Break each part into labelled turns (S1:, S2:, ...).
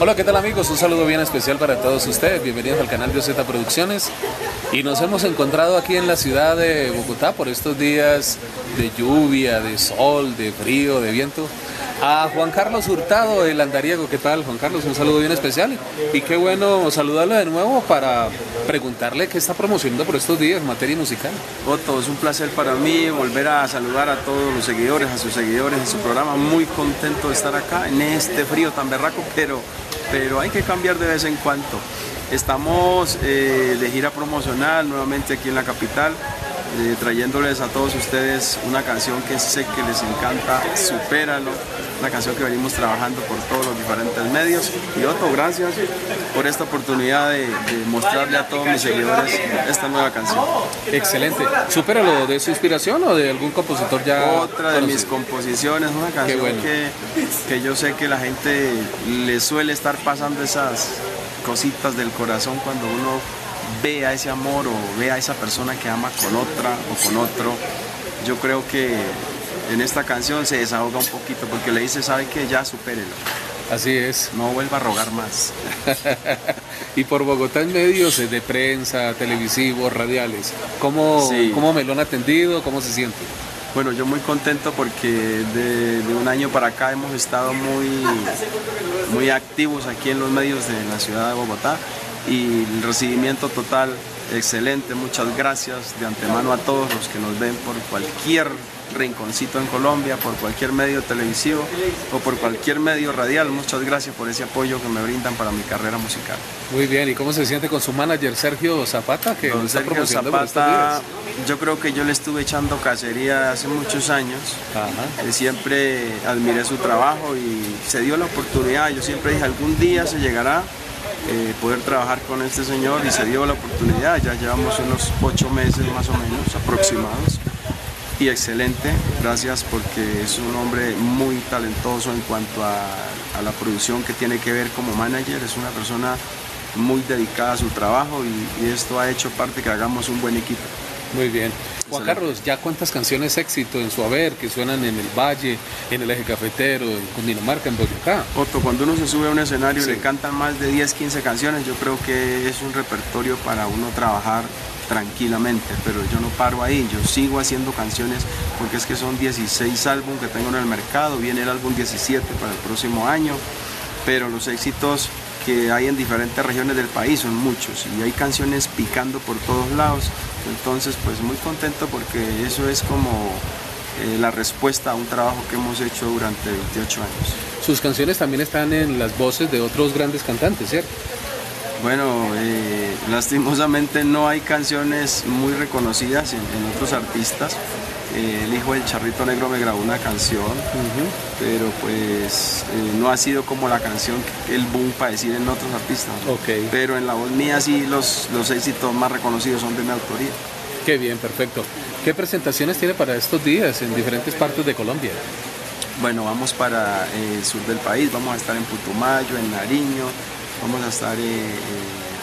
S1: Hola, ¿qué tal amigos? Un saludo bien especial para todos ustedes. Bienvenidos al canal de OZ Producciones. Y nos hemos encontrado aquí en la ciudad de Bogotá por estos días de lluvia, de sol, de frío, de viento a Juan Carlos Hurtado, el andariego. ¿Qué tal, Juan Carlos? Un saludo bien especial. Y qué bueno saludarlo de nuevo para preguntarle qué está promocionando por estos días en materia musical.
S2: Otto, es un placer para mí volver a saludar a todos los seguidores, a sus seguidores en su programa. Muy contento de estar acá en este frío tan berraco, pero, pero hay que cambiar de vez en cuando. Estamos eh, de gira promocional nuevamente aquí en la capital. Eh, trayéndoles a todos ustedes una canción que sé que les encanta, Supéralo, una canción que venimos trabajando por todos los diferentes medios. Y Otto, gracias por esta oportunidad de, mostrarle a todos mis seguidores esta nueva canción.
S1: Excelente. ¿Supéralo de su inspiración o de algún compositor ya?
S2: Otra de mis composiciones, una canción que, que yo sé que la gente le suele estar pasando esas cositas del corazón cuando uno ve a ese amor o ve a esa persona que ama con otra o con otro. Yo creo que en esta canción se desahoga un poquito porque le dice, sabe que ya supérelo.
S1: Así es.
S2: No vuelva a rogar más.
S1: y por Bogotá en medios de prensa, televisivos, radiales, ¿cómo, ¿cómo me lo han atendido? ¿Cómo se siente?
S2: Bueno, yo muy contento porque de, de, un año para acá hemos estado muy, muy activos aquí en los medios de la ciudad de Bogotá y el recibimiento total excelente. Muchas gracias de antemano a todos los que nos ven por cualquier rinconcito en Colombia, por cualquier medio televisivo o por cualquier medio radial. Muchas gracias por ese apoyo que me brindan para mi carrera musical.
S1: Muy bien, ¿y cómo se siente con su manager Sergio Zapata?
S2: Que Don Sergio Zapata, yo creo que yo le estuve echando cacería hace muchos años. siempre admiré su trabajo y se dio la oportunidad. Yo siempre dije, algún día se llegará eh, poder trabajar con este señor y se dio la oportunidad, ya llevamos unos ocho meses más o menos aproximados y excelente, gracias porque es un hombre muy talentoso en cuanto a, la producción que tiene que ver como manager, es una persona muy dedicada a su trabajo y, y esto ha hecho parte que hagamos un buen equipo.
S1: Muy bien. Juan Carlos, ¿ya cuántas canciones éxito en su haber que suenan en el Valle, en el Eje Cafetero, en Cundinamarca, en Boyacá?
S2: Otto, cuando uno se sube a un escenario y le cantan más de 10, 15 canciones, yo creo que es un repertorio para uno trabajar tranquilamente, pero yo no paro ahí, yo sigo haciendo canciones porque es que son 16 álbumes que tengo en el mercado, viene el álbum 17 para el próximo año, pero los éxitos que hay en diferentes regiones del país son muchos y hay canciones picando por todos lados entonces, pues muy contento porque eso es como eh, la respuesta a un trabajo que hemos hecho durante 28 años.
S1: Sus canciones también están en las voces de otros grandes cantantes, ¿cierto?
S2: Bueno, eh, lastimosamente no hay canciones muy reconocidas en otros artistas, eh, el hijo del Charrito Negro me grabó una canción, pero pues eh, no ha sido como la canción que el boom para decir en otros artistas. Pero en la voz mía sí los, los éxitos más reconocidos son de mi autoría.
S1: Qué bien, perfecto. ¿Qué presentaciones tiene para estos días en diferentes partes de Colombia?
S2: Bueno, vamos para eh, el sur del país, vamos a estar en Putumayo, en Nariño, vamos a estar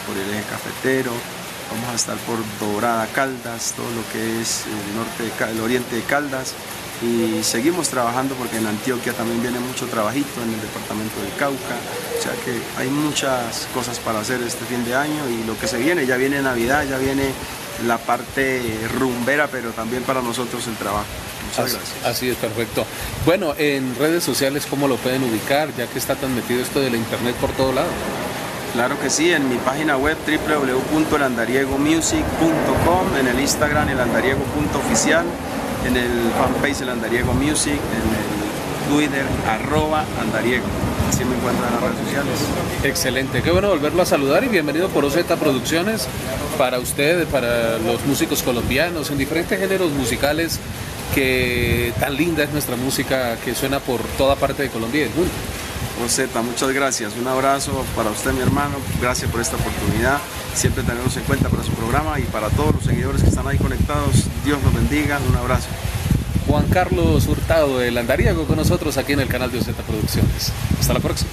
S2: por el eje cafetero, Vamos a estar por Dorada Caldas, todo lo que es el, norte el oriente de Caldas. Y seguimos trabajando porque en Antioquia también viene mucho trabajito, en el departamento del Cauca. O sea que hay muchas cosas para hacer este fin de año y lo que se viene, ya viene Navidad, ya viene la parte rumbera, pero también para nosotros el trabajo. Muchas gracias.
S1: Así es, perfecto. Bueno, en redes sociales, ¿cómo lo pueden ubicar? Ya que está tan metido esto de la internet por todo lado.
S2: Claro que sí, en mi página web www.elandariego.music.com, en el Instagram elandariego.oficial, en el fanpage El Andariego Music, en el Twitter arroba andariego. Así me encuentran en las redes sociales.
S1: Excelente, qué bueno volverlo a saludar y bienvenido por OZ Producciones para ustedes, para los músicos colombianos en diferentes géneros musicales que tan linda es nuestra música que suena por toda parte de Colombia y del mundo.
S2: Rosetta, muchas gracias. Un abrazo para usted, mi hermano. Gracias por esta oportunidad. Siempre tenemos en cuenta para su programa y para todos los seguidores que están ahí conectados. Dios los bendiga. Un abrazo.
S1: Juan Carlos Hurtado, el andariego, con nosotros aquí en el canal de OZ Producciones. Hasta la próxima.